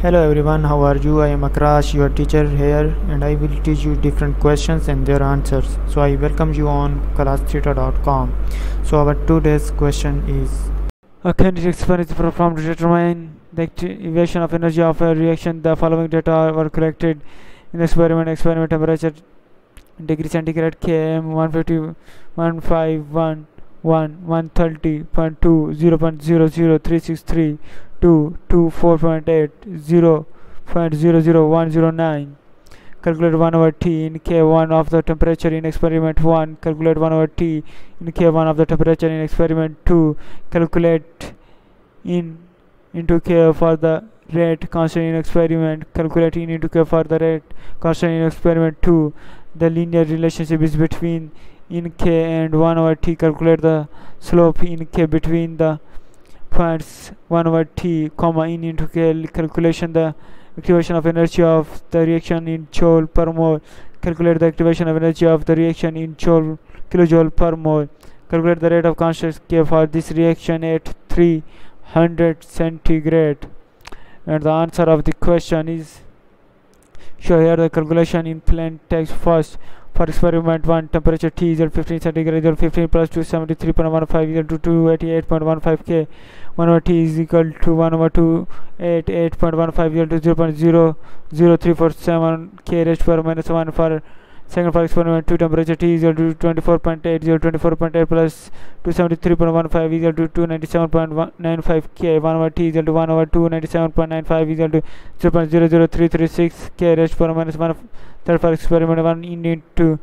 Hello everyone, how are you? I am Akrash, your teacher here, and I will teach you different questions and their answers. So I welcome you on classtheta.com. So our today's question is A kinetic is performed to determine the activation of energy of a reaction. The following data were collected in the experiment. Experiment temperature degree centigrade Km 150 151 1 130.2 0.00363 2 2 4.8 0.00109 calculate 1 over t in k1 of the temperature in experiment 1 calculate 1 over t in k1 of the temperature in experiment 2 calculate in into k for the rate constant in experiment. Calculate in into k for the rate constant in experiment 2 the linear relationship is between in k and 1 over t. Calculate the slope in k between the points 1 over t comma in into k calculation the activation of energy of the reaction in joule per mole calculate the activation of energy of the reaction in joule kilojoule per mole calculate the rate of constant k for this reaction at 300 centigrade and the answer of the question is show here the calculation in plain text first for experiment 1 temperature T at 15 centigrade equal 15 plus 273.15 equal to 288.15 K 1 over T is equal to 1 over 288.15 equal to 0.00347 K raised to power minus 1 for second experiment 2 temperature T is equal to 24.8 0 24.8 plus 273.15 is equal to 297.95 K. 1 over T is equal to 1 over 297.95 is equal to 0.00336 K. Raised power minus 1 third for experiment 1 in into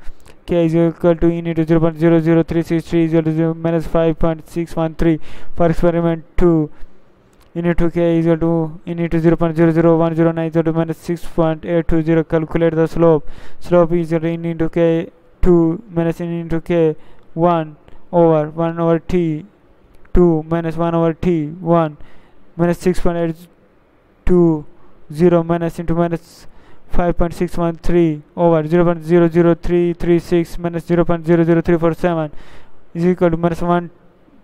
K is equal to in into 0.00363 is equal to minus 5.613 for experiment 2 in two K equal to in two zero point zero zero one zero nine zero minus six point eight two zero calculate the slope slope is to in two K two minus in two K one over one over T two minus one over T one minus six point eight two zero minus into minus five point six one three over zero point zero zero three three six minus zero point zero zero three four seven is equal to minus one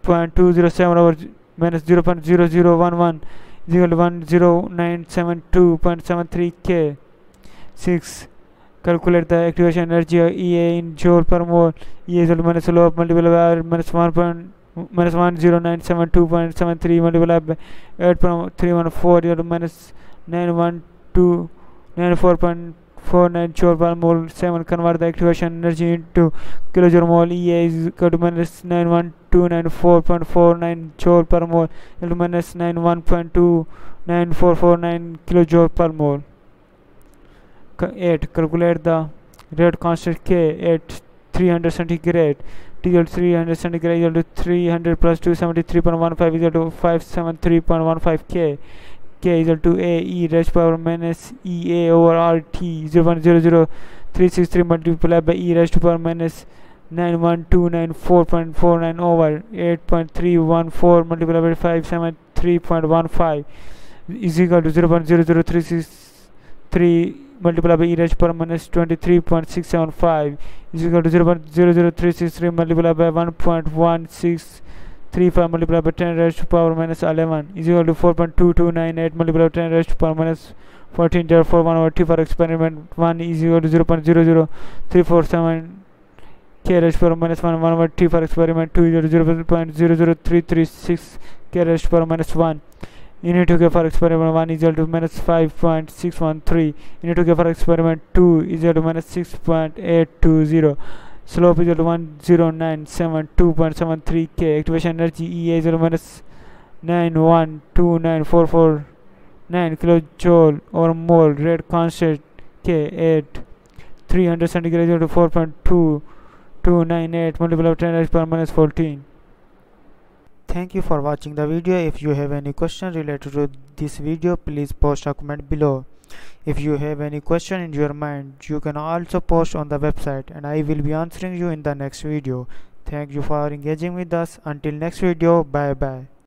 point two zero seven over minus zero point zero zero one one zero one zero nine seven two point seven three K six calculate the activation energy E A in joule per mole E L minus low multiple by minus one point minus one zero nine seven two point seven three multiple by eight point three one four zero minus nine one two nine four point four nine joule per mole seven convert the activation energy into kilojoule mole E A minus nine one 91294.49 joule per mole equal to minus 91.29449 kilojoule per mole 8 calculate the rate constant K at 300 centigrade T equal 300 centigrade equal to 300 plus 273.15 equal to 573.15 K k equal to a e raised power minus e a over r t 0.00363 multiplied by e raised to power minus 91294.49 over 8.314 multiplied by 573.15 is equal to 0.00363 multiplied by e raised power minus 23.675 is equal to 0.00363 multiplied by 1.16 3 5 multiplied by 10 raised to power minus 11 is equal to 4.2298 multiplied by 10 raised to power minus 14 therefore 1 over t for experiment 1 is equal to 0.00347 to power minus 1 1 over t for experiment 2 is equal to 0.00336 k raised to power minus 1 unit k for experiment 1 is equal to minus 5.613 unit k for experiment 2 is equal to minus 6.820 slope is equal to 10972.73 k activation energy E is equal to minus 9129449 kilojoule or mole rate constant k at 300 centigrade is equal to 4.2298 multiplied by 10 raised per minus 14 Thank you for watching the video. If you have any question related to this video, please post a comment below. If you have any question in your mind, you can also post on the website and I will be answering you in the next video. Thank you for engaging with us. Until next video, bye bye.